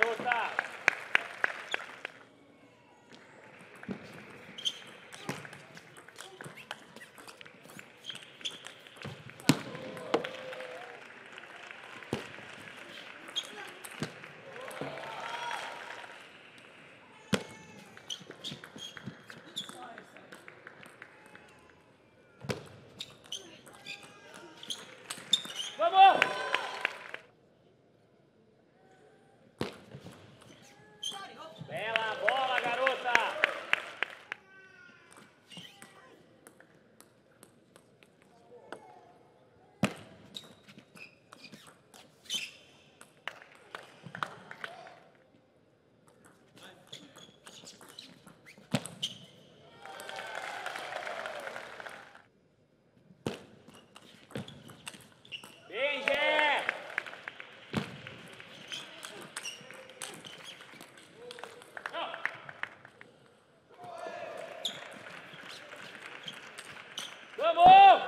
garota! Vamos! Bela bola, garota! Vem, Gé! Não. Vamos!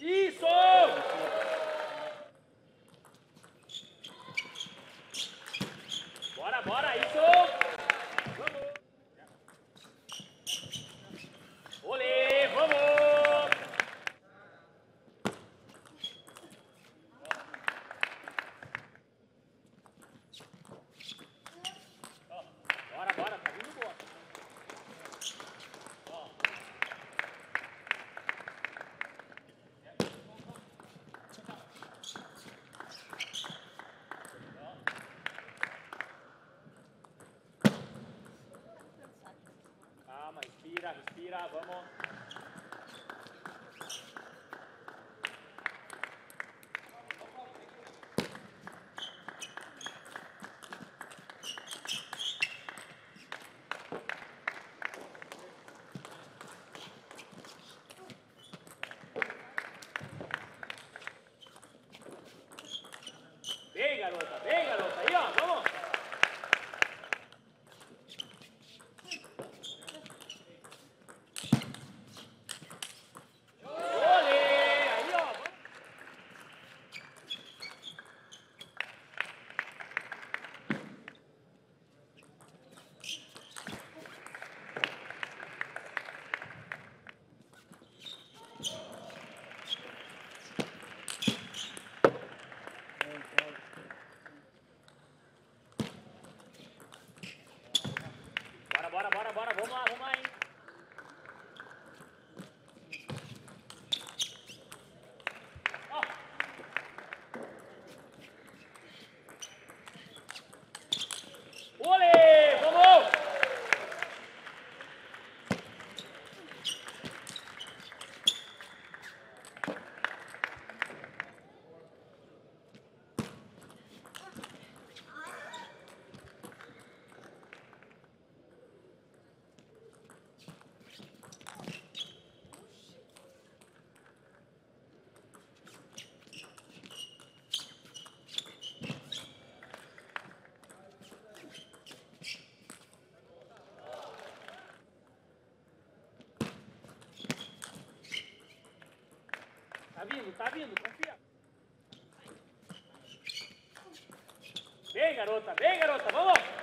Isso! Bora, bora, isso! Vamos! Olê, vamos! Ó, Bora, bora, tá vindo boa. Ó. Calma, respira, vamos. vindo, tá vindo, confia. Vem, garota, vem, garota, vamos!